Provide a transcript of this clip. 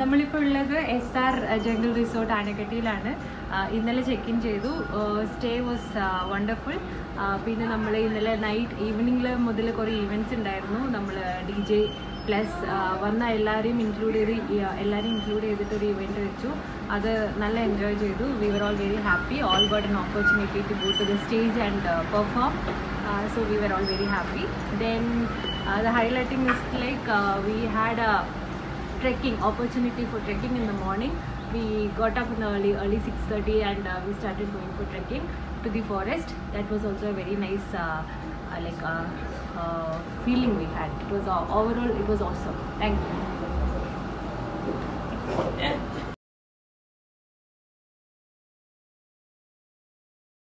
നമ്മളിപ്പോൾ ഉള്ളത് S R jungle resort ആനക്കട്ടിയിലാണ്. ആ, ഇന്നലെ ചെക്ക് ഇൻ ചെയ്തു. സ്റ്റേ വാസ് വണ്ടർഫുൾ പിന്നെ നമ്മൾ ഇന്നലെ നൈറ്റ് ഈവനിംഗിൽ മുതൽ കുറേ ഈവന്റ്സ് ഉണ്ടായിരുന്നു നമ്മൾ ഡി ജെ പ്ലസ് വന്ന എല്ലാവരെയും ഇൻക്ലൂഡ് ചെയ്ത് ഈ, എല്ലാവരെയും ഇൻക്ലൂഡ് ചെയ്തിട്ട് ഒരു ഇവന്റ് വെച്ചു. അത് നല്ല എൻജോയ് ചെയ്തു. We were all very happy all got an opportunity to go to the stage and perform so we were all very happy Then uh, highlighting highlighting like we had we had a trekking opportunity for trekking in the morning. We got up in early early 6:30 and uh, we started going for trekking to the forest. That was also a very nice uh, uh, like uh, uh, feeling we had. It was uh, overall it was awesome. Thank you.